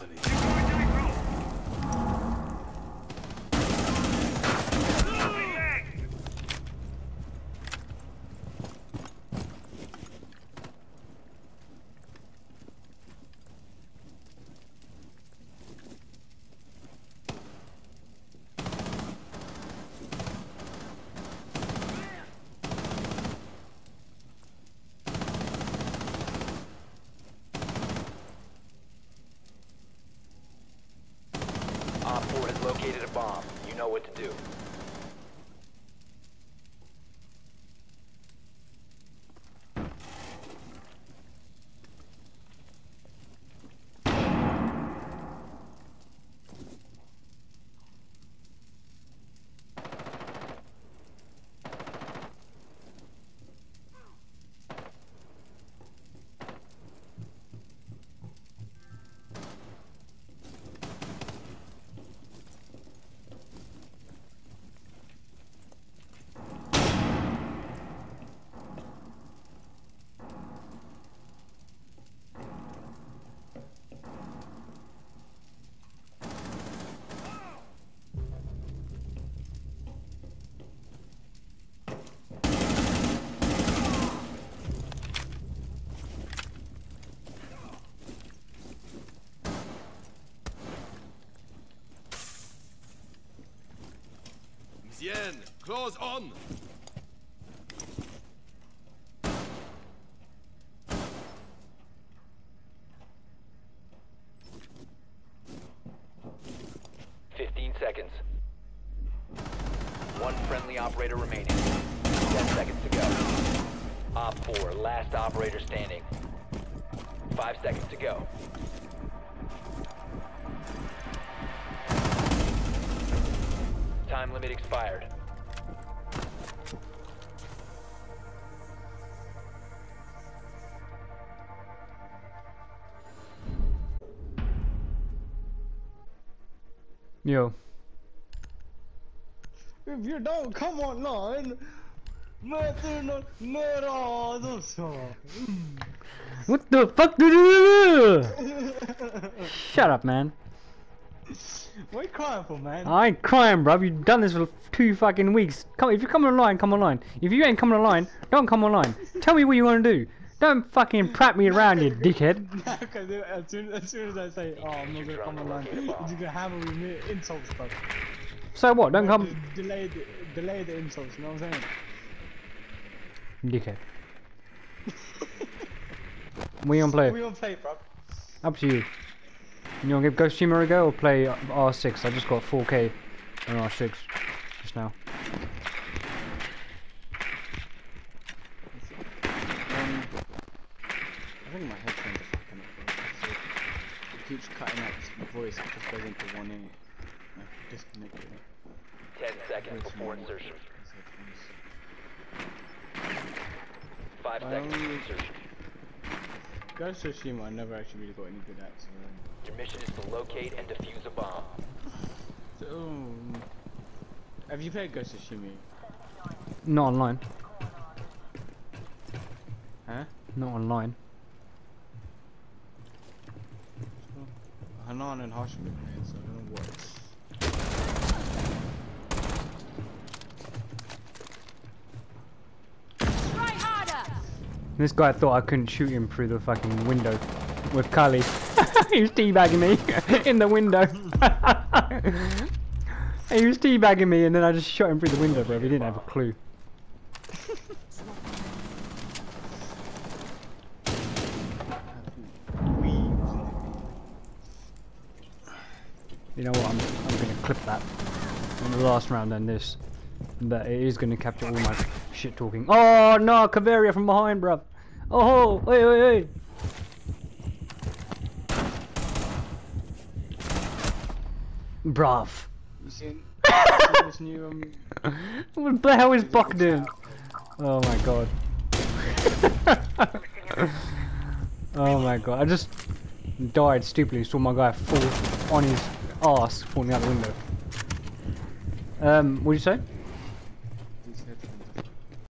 Anthony. Located a bomb. You know what to do. Xian, claws on! Fifteen seconds. One friendly operator remaining. Ten seconds to go. Op 4, last operator standing. Five seconds to go. Time limit expired. Yo. If you don't come online, Meradoso. What the fuck did you do? Shut up, man. What are you crying for, man? I ain't crying, bruv. You've done this for two fucking weeks. Come, if you're coming online, come online. If you ain't coming online, don't come online. Tell me what you want to do. Don't fucking prap me around, you dickhead. Because as soon, as soon as I say, oh, I'm not gonna come online, you're gonna hammer me with insults, bro. So what? Don't come, delay, the, delay the insults, you know what I'm saying? dickhead. we on play? We gonna play, bro. Up to you. You wanna give Ghost Shima a go or play R6? I just got 4K on R6 just now. Um, I think my headphones are fucking up. So it keeps cutting out the voice, it just goes into one ear. Like, disconnected it. Ten seconds before insertion. These headphones. Five seconds to Um, insertion. Ghost of Tsushima I never actually really got any good at, so... um, Your mission is to locate and defuse a bomb. So, um, have you played Ghost of Tsushima? Not online. Huh? Not online. Hanan and Hashim have played, so I don't know what. Try harder! This guy thought I couldn't shoot him through the fucking window with Kali. he was teabagging me in the window. he was teabagging me and then I just shot him through the window, bro. He didn't have a clue. You know what? I'm, I'm going to clip that in the last round and this. But it is going to capture all my shit talking. Oh no, Caveira from behind, bruv. Oh, wait, wait, wait. Bruv. What the hell is Buck doing? Oh my god. oh my god. I just died stupidly, saw my guy fall on his ass falling out the window. Um, what did you say?